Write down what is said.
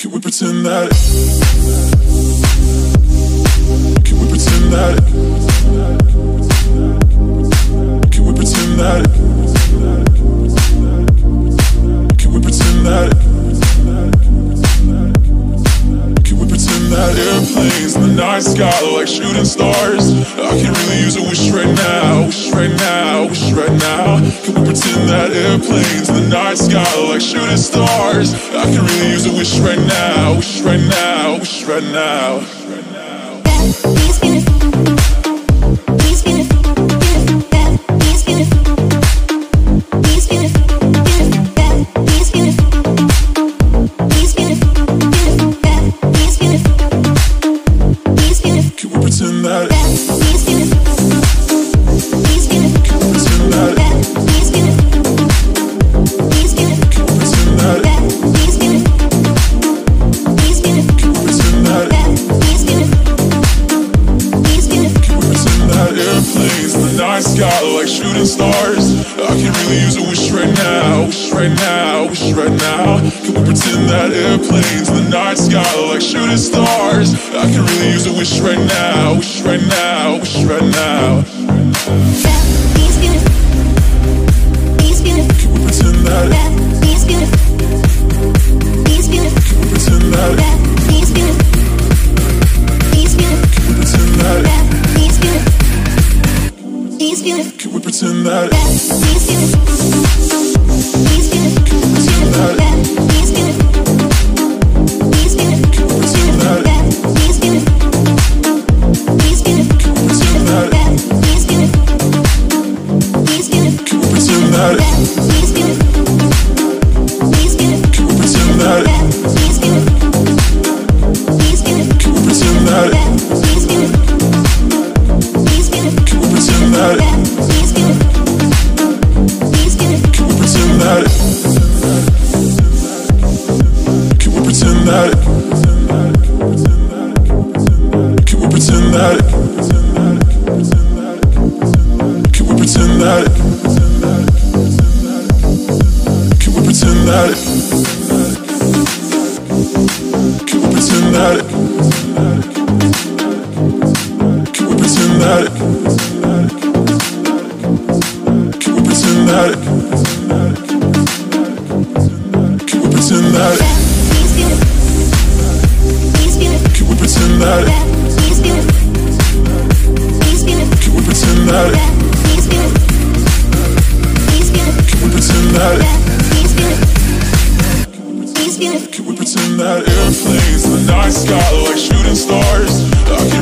Can we pretend that? Can we pretend that? Can night sky like shooting stars? I can really use a wish right now, wish right now, wish right now. Can we pretend that airplanes in the night sky like shooting stars? I can really use a wish right now, wish right now, wish right now. That? Shooting stars. I can really use a wish right now, wish right now, wish right now. Can we pretend that airplanes in the night sky like shooting stars? I can really use a wish right now, wish right now, wish right now. He's beautiful. Can we pretend that? He's beautiful. He's beautiful. Beautiful. Can we pretend that it? Can we pretend that it? Can we pretend that it? Can we pretend that it? Can we pretend that it? Can we pretend that it? Can we pretend that airplanes in the night sky like shooting stars?